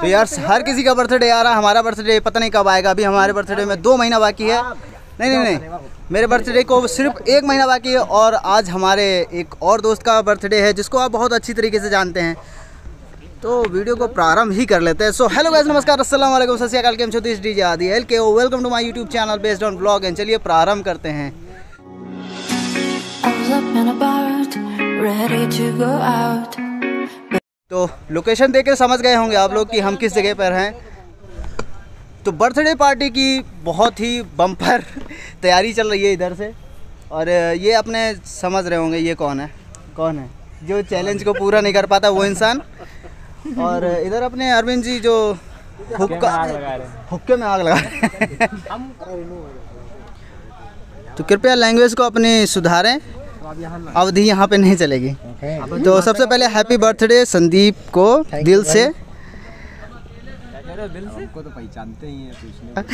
तो यार हर किसी का बर्थडे आ रहा है हमारा बर्थडे पता नहीं कब आएगा अभी हमारे बर्थडे में दो महीना बाकी है। नहीं नहीं नहीं मेरे बर्थडे को सिर्फ़ एक महीना बाकी है और आज हमारे एक और दोस्त का बर्थडे है जिसको आप बहुत अच्छी तरीके से जानते हैं। तो वीडियो को प्रारंभ ही कर लेते हैं। सो हेलो गाइस नमस्कार अस्सलाम वालेकुम सत श्री अकाल केम छो this DJ Aadi L K O welcome to my YouTube channel based on blog and चलिए प्रारंभ करते हैं। I was up and about, ready to go out. तो लोकेशन देख के समझ गए होंगे आप लोग कि हम किस जगह पर हैं। तो बर्थडे पार्टी की बहुत ही बम्पर तैयारी चल रही है इधर से। और ये अपने समझ रहे होंगे ये कौन है? कौन है? जो चैलेंज को पूरा नहीं कर पाता वो इंसान। और इधर अपने अरविंद जी जो हुक्का हुक्के में आग लगा रहे हैं। तो कृपया लैंग्वेज को अपनी सुधारें। अवधि यहाँ पे नहीं चलेगी। तो सबसे पहले हैप्पी बर्थडे संदीप को दिल से। तो पहचानते ही हैं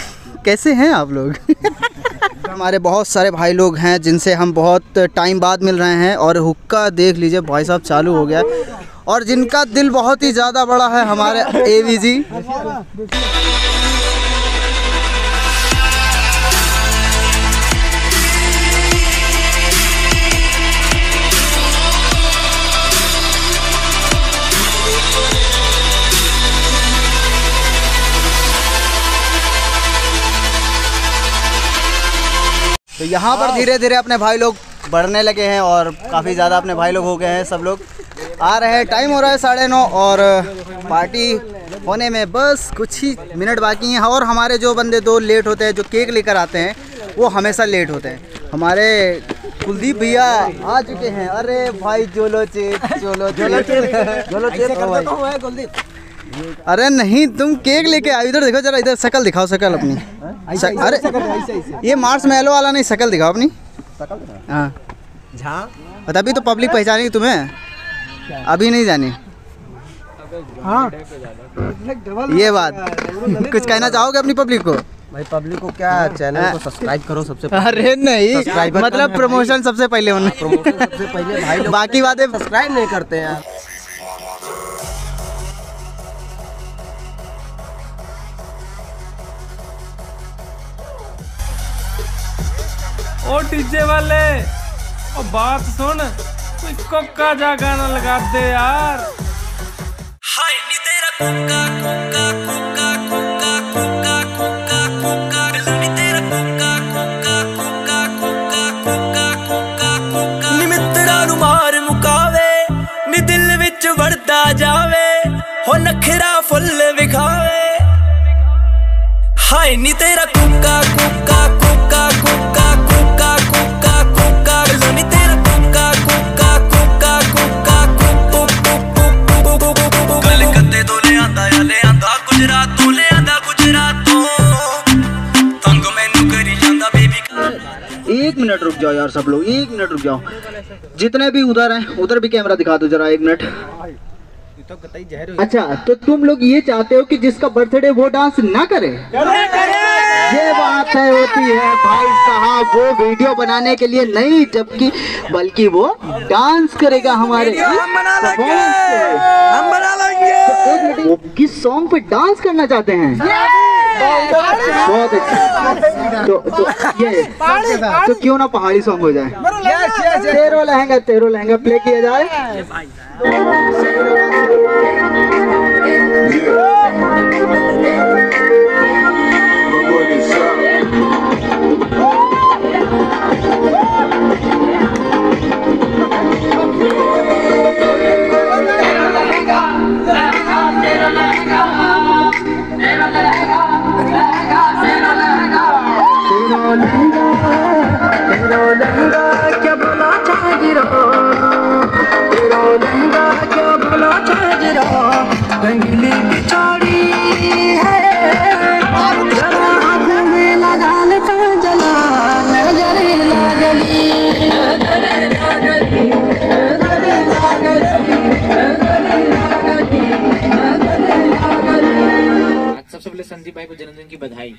कैसे हैं आप लोग? हमारे बहुत सारे भाई लोग हैं जिनसे हम बहुत टाइम बाद मिल रहे हैं और हुक्का देख लीजिए भाई साहब चालू हो गया। और जिनका दिल बहुत ही ज़्यादा बड़ा है हमारे ए जी तो यहाँ पर धीरे धीरे अपने भाई लोग बढ़ने लगे हैं और काफ़ी ज़्यादा अपने भाई लोग हो गए हैं सब लोग। आ रहे हैं टाइम हो रहा है साढ़े नौ और पार्टी होने में बस कुछ ही मिनट बाकी हैं। और हमारे जो बंदे दो लेट होते हैं जो केक लेकर आते हैं वो हमेशा लेट होते हैं। हमारे कुलदीप भैया आ चुके हैं। अरे भाई जोलो चेप जोलो जोलो जोलो चेप कुलदीप। अरे नहीं तुम केक लेके आओ। इधर देखो जरा इधर शकल दिखाओ शकल अपनी। अरे ये मार्स मैलो वाला नहीं शकल दिखाओ अपनी। हाँ। झा तभी तो पब्लिक पहचानेगी तुम्हें। अभी नहीं जानी। हाँ। ये बात। कुछ कहना चाहोगे अपनी पब्लिक को? भाई पब्लिक को क्या चैनल को सब्सक्राइब करो सबसे अरे नहीं। मतलब प्रमोशन सबसे पहले होने। प्रमोशन सबसे पहले। भाई बाकी बातें सब्सक्राइब नहीं करते हैं। ਉਹ ਡੀਜੇ ਵਾਲੇ ਉਹ ਬਾਤ ਸੁਣ ਕੋਈ ਕੋਕਾ ਜਾ ਗਾਣਾ ਲਗਾ ਯਾਰ ਹਾਏ ਨੀ ਤੇਰਾ ਕੋਕਾ ਕੋਕਾ ਕੋਕਾ ਕੋਕਾ ਕੋਕਾ ਕੋਕਾ ਕੋਕਾ ਬਿੱਲੂ ਨੀ ਤੇਰਾ ਕੋਕਾ ਕੋਕਾ ਕੋਕਾ ਕੋਕਾ ਕੋਕਾ ਕੋਕਾ ਕੋਕਾ ਨੀ ਮਿੱਤਰਾਂ ਨੂੰ ਮਾਰ ਮੁਕਾਵੇ ਨੀ ਦਿਲ ਵਿੱਚ ਵੜਦਾ ਜਾਵੇ ਹੋ ਨਖਰਾ ਫੁੱਲ ਵਿਖਾਵੇ ਹਾਏ ਨੀ ਤੇਰਾ ਕੋਕਾ ਕੋਕਾ ਕੋਕਾ ਕੋਕਾ एक मिनट रुक जाओ यार सब लोग एक मिनट रुक जाओ। जितने भी उधर हैं उधर भी कैमरा दिखा दो जरा एक मिनट। तो जहर अच्छा तो तुम लोग ये चाहते हो कि जिसका बर्थडे वो डांस ना करे! ये बात है होती है। भाई साहब वो वीडियो बनाने के लिए नहीं जबकि बल्कि वो डांस करेगा हमारे लिए। हम बना लेंगे। तो वो किस सॉन्ग पे डांस करना चाहते हैं? बहुत अच्छा तो तो ये तो क्यों ना पहाड़ी सॉन्ग हो जाए? तेरो लहंगा तेरो लहंगा प्ले किया जाए। सबसे पहले संदीप भाई को जन्मदिन की बधाई।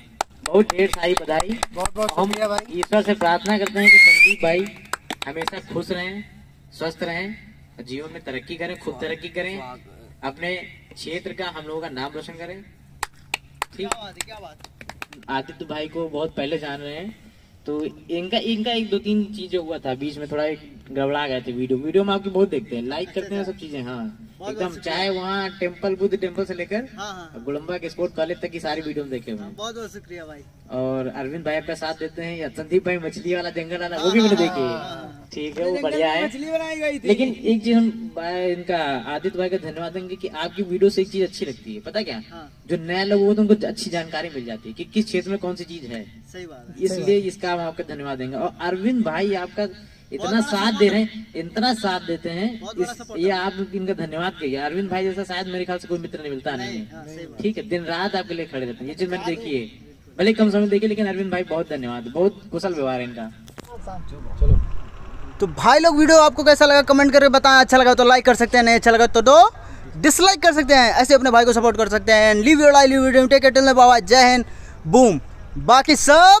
बहुत ढेर सारी बधाई। बहुत बहुत हम ईश्वर से प्रार्थना करते हैं कि संदीप भाई हमेशा खुश रहें स्वस्थ रहें जीवन में तरक्की करें खुद तरक्की करें अपने क्षेत्र का हम लोगों का नाम रोशन करें। ठीक? क्या बात है क्या बात आदित्य भाई को बहुत पहले जान रहे हैं। तो इनका इनका एक दो तीन चीज़ें हुआ था बीच में थोड़ा एक गड़बड़ा गए थे वीडियो। वीडियो में आपकी बहुत देखते हैं लाइक करते हैं सब चीज़ें हाँ। एकदम चाहे वहाँ टेंपल बुद्ध टेंपल से लेकर हाँ हाँ। गुलम्बा के स्पोर्ट कॉलेज तक की सारी वीडियो में देखे हुए हैं बहुत बहुत शुक्रिया भाई। और अरविंद भाई आपका साथ देते हैं या संदीप भाई मछली वाला जंगल वाला वो भी मैंने देखी है। ठीक है वो बढ़िया है। मछली बनाई गई थी। लेकिन एक चीज़ हम इनका आदित्य भाई का धन्यवाद देंगे कि आपकी वीडियो से एक चीज़ अच्छी लगती है। पता क्या? हाँ। जो नए लोग हैं उनको अच्छी जानकारी मिल जाती है कि किस क्षेत्र में कौन सी चीज़ है। सही बात है। इसलिए इसका हम आपका धन्यवाद देंगे। और अरविंद भाई आपका इतना साथ दे रहे हैं इतना साथ देते हैं इस, ये आप इनका धन्यवाद कहिए। अरविंद भाई जैसा शायद मेरे ख्याल से कोई मित्र नहीं मिलता नहीं हाँ, ठीक है दिन रात आपके लिए खड़े रहते हैं। ये चीज़ मैंने देखी है। भले कम समय देखी लेकिन अरविंद भाई बहुत धन्यवाद। बहुत कुशल व्यवहार है इनका। तो भाई लोग वीडियो आपको कैसा लगा कमेंट करके बताएँ। अच्छा लगा तो लाइक कर सकते हैं नहीं अच्छा लगा तो दो डिसलाइक कर सकते हैं। ऐसे अपने भाई को सपोर्ट कर सकते हैं। Leave your live video take it बाबा जय हिंद बूम बाकी सब